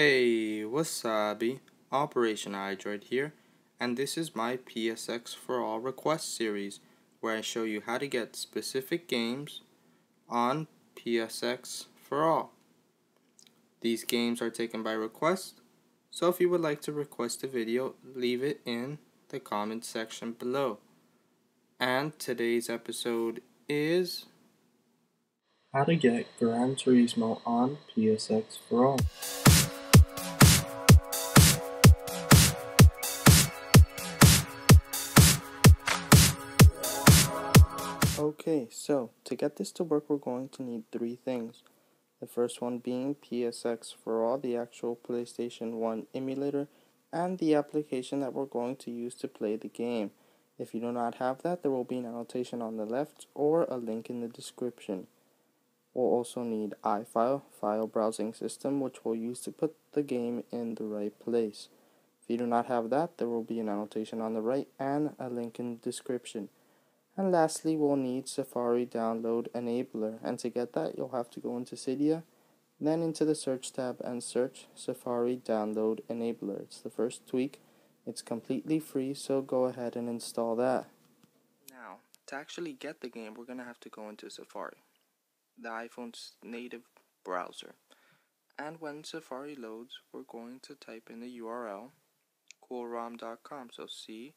Hey, wasabi, Operation iDroid here, and this is my PSX for All request series where I show you how to get specific games on PSX for All. These games are taken by request, so if you would like to request a video, leave it in the comment section below. And today's episode is How to get Gran Turismo on PSX for all. So to get this to work, we're going to need three things. The first one being PSX for all, the actual PlayStation 1 emulator, and the application that we're going to use to play the game. If you do not have that, there will be an annotation on the left or a link in the description. We'll also need iFile, file browsing system, which we'll use to put the game in the right place. If you do not have that, there will be an annotation on the right and a link in the description. And lastly, we'll need Safari Download Enabler. And to get that, you'll have to go into Cydia, then into the Search tab and search Safari Download Enabler. It's the first tweak. It's completely free, so go ahead and install that. Now, to actually get the game, we're going to have to go into Safari, the iPhone's native browser. And when Safari loads, we're going to type in the URL coolrom.com. So C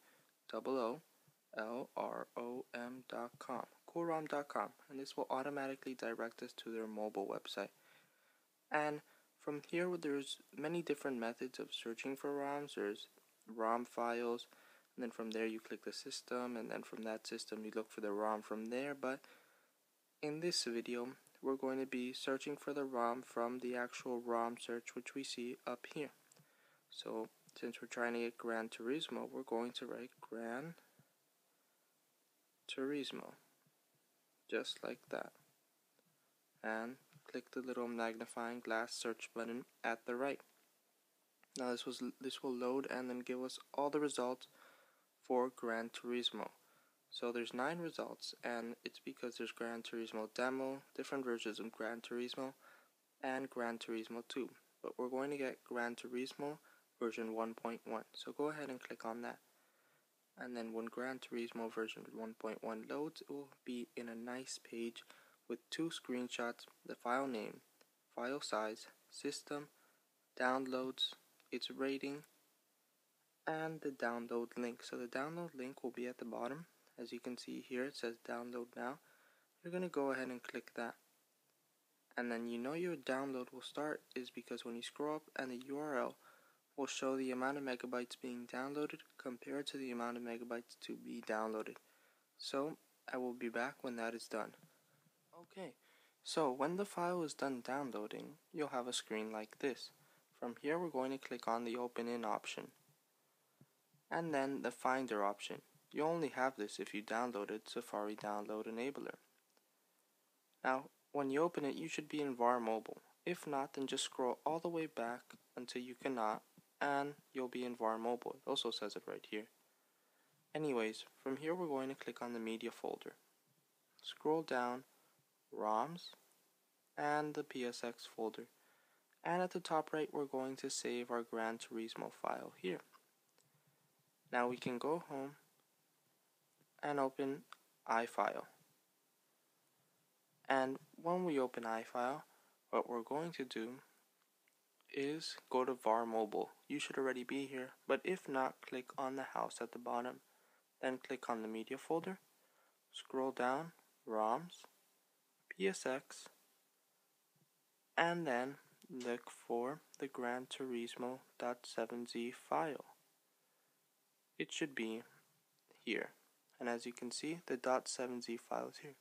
double O L-R-O-M.com, coolrom.com, and this will automatically direct us to their mobile website. And from here, there's many different methods of searching for ROMs. There's ROM files, and then from there you click the system, and then from that system you look for the ROM from there. But in this video, we're going to be searching for the ROM from the actual ROM search, which we see up here. So since we're trying to get Gran Turismo, we're going to write Gran Turismo. Just like that. And click the little magnifying glass search button at the right. Now this was this will load and then give us all the results for Gran Turismo. So there's nine results and it's because there's Gran Turismo demo, different versions of Gran Turismo, and Gran Turismo 2. But we're going to get Gran Turismo version 1.1. So go ahead and click on that and then when Gran Turismo version 1.1 loads, it will be in a nice page with two screenshots, the file name, file size, system, downloads, its rating, and the download link. So the download link will be at the bottom. As you can see here, it says download now. You're going to go ahead and click that. And then you know your download will start is because when you scroll up and the URL will show the amount of megabytes being downloaded compared to the amount of megabytes to be downloaded. So I will be back when that is done. Okay, so when the file is done downloading, you'll have a screen like this. From here we're going to click on the open in option and then the finder option. You only have this if you downloaded Safari Download Enabler. Now, when you open it, you should be in VAR Mobile. If not, then just scroll all the way back until you cannot and you'll be in VAR Mobile. It also says it right here. Anyways, from here we're going to click on the media folder. Scroll down, ROMs, and the PSX folder. And at the top right, we're going to save our Gran Turismo file here. Now we can go home and open iFile. And when we open iFile, what we're going to do is go to VAR Mobile. You should already be here, but if not, click on the house at the bottom. Then click on the media folder, scroll down, ROMs, PSX, and then look for the Gran Turismo.7z file. It should be here. And as you can see, the .7z file is here.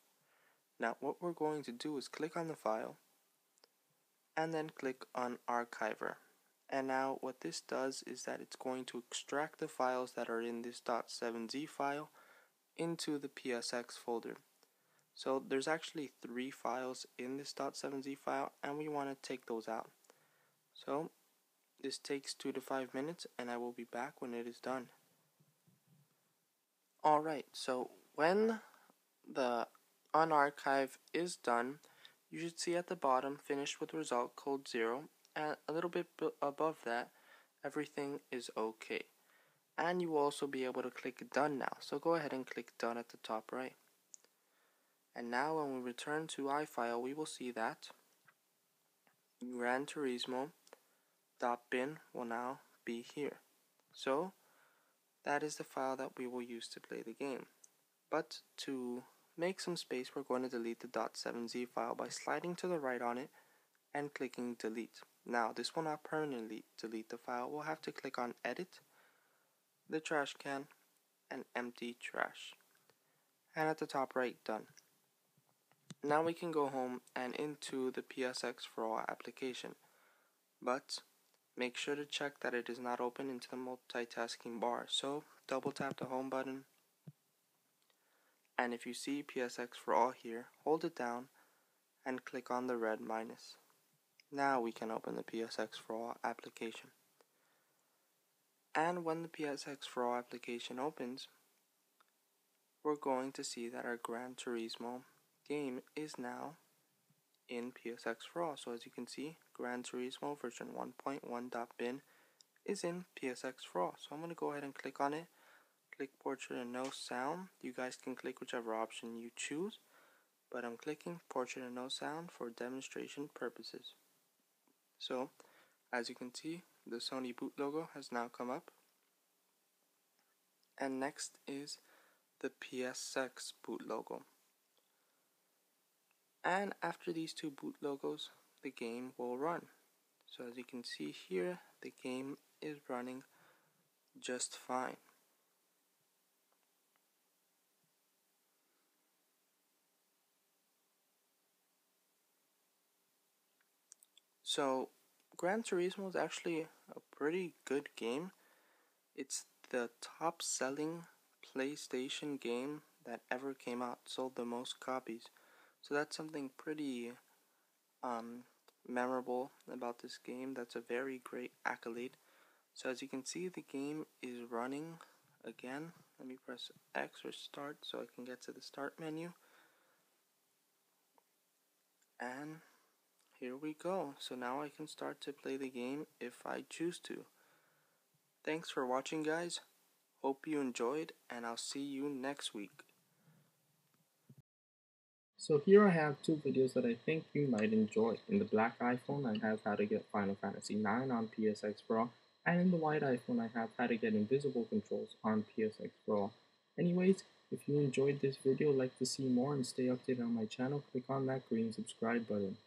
Now what we're going to do is click on the file and then click on archiver. And now what this does is that it's going to extract the files that are in this .7z file into the PSX folder. So there's actually three files in this .7z file and we want to take those out. So this takes two to five minutes and I will be back when it is done. Alright so when the unarchive is done you should see at the bottom finished with result code 0 and a little bit above that, everything is okay. And you will also be able to click done now. So go ahead and click done at the top right. And now when we return to iFile, we will see that Gran Turismo .dot bin will now be here. So that is the file that we will use to play the game. But to make some space, we're going to delete the .7z file by sliding to the right on it and clicking delete. Now this will not permanently delete the file. We'll have to click on edit, the trash can, and empty trash. And at the top right, done. Now we can go home and into the PSX for all application. But make sure to check that it is not open into the multitasking bar. So double tap the home button. And if you see PSX for all here, hold it down and click on the red minus. Now we can open the PSX for all application. And when the PSX for all application opens, we're going to see that our Gran Turismo game is now in PSX for all. So as you can see, Gran Turismo version 1.1.bin is in PSX for all. So I'm going to go ahead and click on it. Click portrait and no sound. You guys can click whichever option you choose. But I'm clicking portrait and no sound for demonstration purposes. So as you can see, the Sony boot logo has now come up. And next is the PSX boot logo. And after these two boot logos, the game will run. So as you can see here, the game is running just fine. So, Gran Turismo is actually a pretty good game. It's the top selling PlayStation game that ever came out, sold the most copies. So that's something pretty um, memorable about this game. That's a very great accolade. So as you can see, the game is running again. Let me press X or start so I can get to the start menu. And here we go. So now I can start to play the game if I choose to. Thanks for watching guys. Hope you enjoyed and I'll see you next week. So here I have two videos that I think you might enjoy. In the black iPhone, I have how to get Final Fantasy IX on PSX Pro, and in the white iPhone, I have how to get invisible controls on PSX Pro. Anyways, if you enjoyed this video, like to see more and stay updated on my channel, click on that green subscribe button.